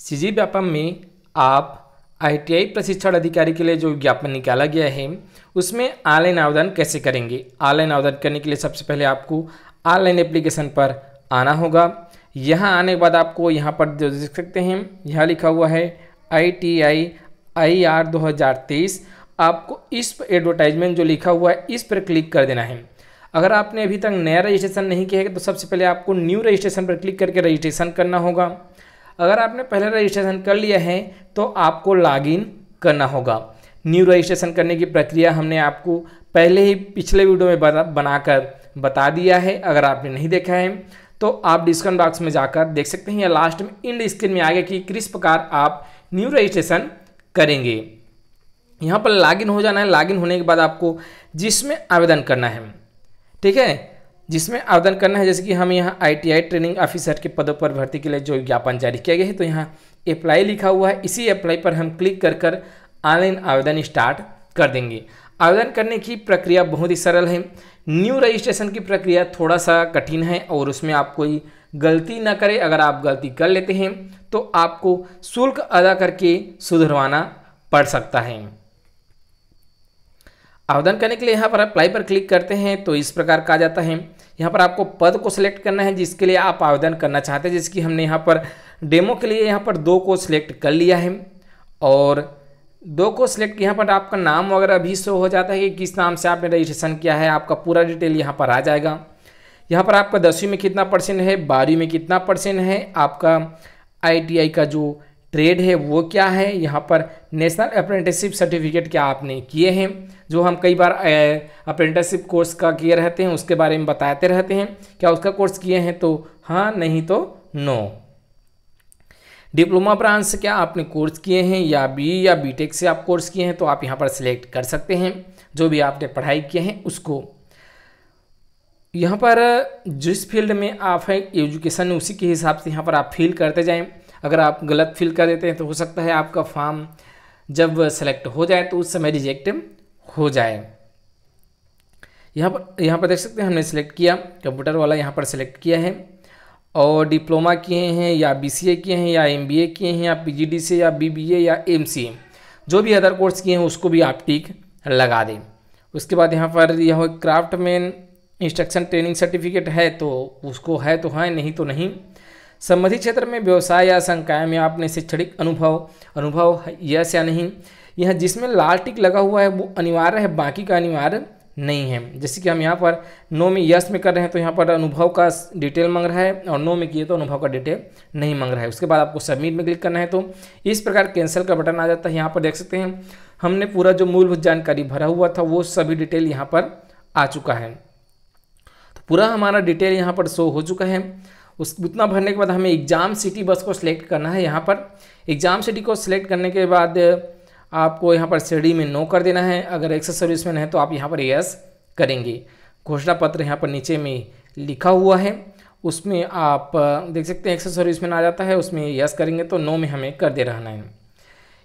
CG Vyapam में आप ITI प्रशिक्षण अधिकारी के लिए जो विज्ञापन निकाला गया है, उसमें ऑनलाइन आवेदन कैसे करेंगे? ऑनलाइन आवेदन करने के लिए सबसे पहले आपको ऑनलाइन एप्लीकेशन पर आना होगा। यहाँ आने के बाद आपको यहाँ पर जो देख सकते हैं, यहाँ लिखा हुआ है I T I I R दो हज़ार तेईस। आपको इस एडवर्टाइजमेंट जो लिखा हुआ है, इस पर क्लिक कर देना है। अगर आपने अभी तक नया रजिस्ट्रेशन नहीं किया है तो सबसे पहले आपको न्यू रजिस्ट्रेशन पर क्लिक करके रजिस्ट्रेशन करना होगा। अगर आपने पहले रजिस्ट्रेशन कर लिया है तो आपको लॉगिन करना होगा। न्यू रजिस्ट्रेशन करने की प्रक्रिया हमने आपको पहले ही पिछले वीडियो में बनाकर बता दिया है। अगर आपने नहीं देखा है तो आप डिस्काउंट बॉक्स में जाकर देख सकते हैं। या लास्ट में इंड स्क्रीन में आ गया कि किस प्रकार आप न्यू रजिस्ट्रेशन करेंगे। यहाँ पर लॉगिन हो जाना है। लॉगिन होने के बाद आपको जिसमें आवेदन करना है, ठीक है? जिसमें आवेदन करना है, जैसे कि हम यहाँ आईटीआई ट्रेनिंग ऑफिसर के पदों पर भर्ती के लिए जो विज्ञापन जारी किया गया है तो यहाँ अप्लाई लिखा हुआ है। इसी अप्लाई पर हम क्लिक कर कर ऑनलाइन आवेदन स्टार्ट कर देंगे। आवेदन करने की प्रक्रिया बहुत ही सरल है। न्यू रजिस्ट्रेशन की प्रक्रिया थोड़ा सा कठिन है और उसमें आप कोई गलती ना करें। अगर आप गलती कर लेते हैं तो आपको शुल्क अदा करके सुधरवाना पड़ सकता है। आवेदन करने के लिए यहाँ पर अप्लाई पर क्लिक करते हैं तो इस प्रकार का जाता है। यहाँ पर आपको पद को सिलेक्ट करना है, जिसके लिए आप आवेदन करना चाहते हैं, जिसकी हमने यहाँ पर डेमो के लिए यहाँ पर दो को सिलेक्ट कर लिया है। और दो को सिलेक्ट यहाँ पर आपका नाम वगैरह भी शो हो जाता है कि किस नाम से आपने रजिस्ट्रेशन किया है, आपका पूरा डिटेल यहाँ पर आ जाएगा। यहाँ पर आपका दसवीं में कितना परसेंट है, बारहवीं में कितना परसेंट है, आपका आईटीआई का जो ट्रेड है, वो क्या है? यहाँ पर नेशनल अप्रेंटिसशिप सर्टिफिकेट क्या आपने किए हैं? जो हम कई बार अप्रेंटिसशिप कोर्स का किए रहते हैं, उसके बारे में बताते रहते हैं। क्या उसका कोर्स किए हैं तो? हाँ नहीं तो नो डिप्लोमा ब्रांच से क्या आपने कोर्स किए हैं? या बी या बीटेक से आप कोर्स किए हैं? तो आप यहाँ पर सिलेक्ट कर सकते हैं, जो भी आपने पढ़ाई किए हैं उसको। यहाँ पर, जिस फ़ील्ड में आप हैं एजुकेशन उसी के हिसाब से यहाँ पर आप फील करते जाएँ। अगर आप गलत फिल कर देते हैं तो हो सकता है आपका फॉर्म जब सेलेक्ट हो जाए तो उस समय रिजेक्ट हो जाए। यहाँ पर यहाँ पर देख सकते हैं हमने सेलेक्ट किया कंप्यूटर वाला यहाँ पर सेलेक्ट किया है। और डिप्लोमा किए हैं, या बीसीए किए हैं, या एमबीए किए हैं, या पीजीडी से या बी या एम जो भी अदर कोर्स किए हैं, उसको भी आप टिक लगा दें। उसके बाद यहाँ पर यह craft man instruction training certificate है तो उसको है तो है, नहीं तो नहीं। संबंधित क्षेत्र में व्यवसाय या संकाय में आपने शैक्षणिक अनुभव अनुभव यस या नहीं। यह जिसमें लाल टिक लगा हुआ है, वो अनिवार्य है, बाकी का अनिवार्य नहीं है। जैसे कि हम यहाँ पर नो में यस में कर रहे हैं तो यहाँ पर अनुभव का डिटेल मांग रहा है और नो में किए तो अनुभव का डिटेल नहीं मांग रहा है। उसके बाद आपको सबमिट में क्लिक करना है तो इस प्रकार कैंसिल का बटन आ जाता है। यहाँ पर देख सकते हैं, हमने पूरा जो मूलभूत जानकारी भरा हुआ था, वो सभी डिटेल यहाँ पर आ चुका है। तो पूरा हमारा डिटेल यहाँ पर शो हो चुका है। उस उतना भरने के बाद हमें एग्ज़ाम सिटी बस को सिलेक्ट करना है यहाँ पर। एग्ज़ाम सिटी को सिलेक्ट करने के बाद आपको यहाँ पर सीडी में नो कर देना है। अगर एक्सेस सर्विसमैन है तो आप यहाँ पर यस करेंगे। घोषणा पत्र यहाँ पर नीचे में लिखा हुआ है। उसमें आप देख सकते हैं एक्सेस सर्विसमैन आ जाता है, उसमें यस करेंगे तो नो में हमें कर दे रहना है।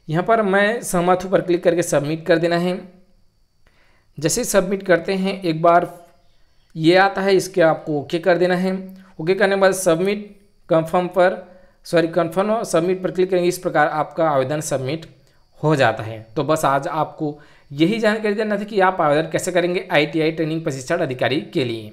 यहाँ पर मैं सहमत हूँ पर क्लिक करके सबमिट कर देना है। जैसे सबमिट करते हैं, एक बार ये आता है, इसके आपको ओके कर देना है। ओके करने के बाद सबमिट कंफर्म पर सॉरी कंफर्म सबमिट पर क्लिक करेंगे, इस प्रकार आपका आवेदन सबमिट हो जाता है। तो बस आज आपको यही जानकारी देना था कि आप आवेदन कैसे करेंगे आईटीआई ट्रेनिंग प्रशिक्षण अधिकारी के लिए।